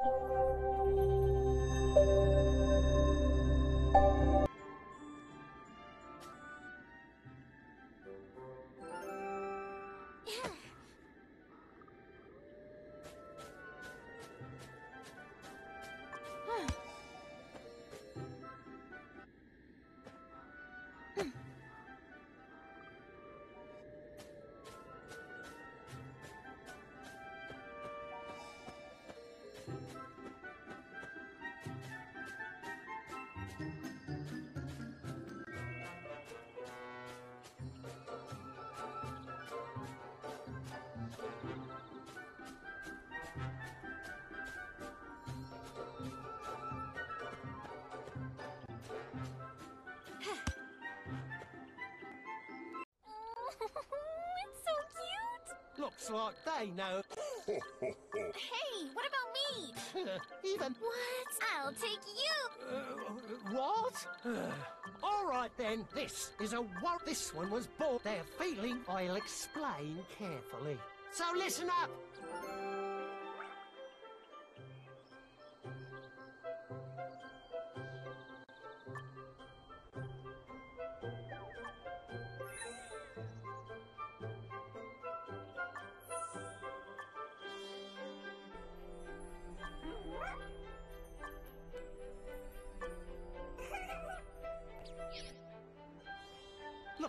you it's so cute. Looks like they know. Hey, what about me? Even. What? I'll take you. Uh, what? All right then. This is a what This one was bought. Their feeling. I'll explain carefully. So listen up.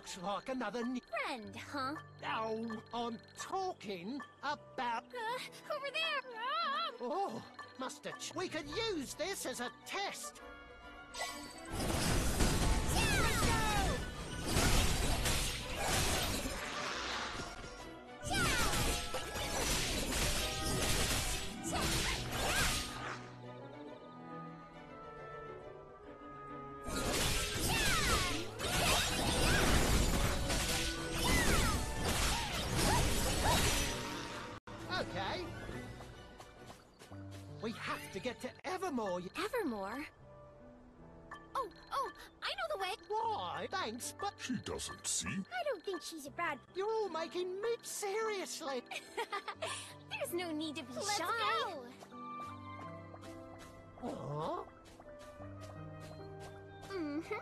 Looks like another. Friend, huh? Oh, I'm talking about. Uh, over there. Oh, must have. ch- We could use this as a test. okay? We have to get to Evermore. Evermore? Oh, oh, I know the way. Why? Thanks, but... She doesn't see. I don't think she's a bad... You're all making me... Seriously. There's no need to be Let's shy. Let's go. Huh? Mm-hmm.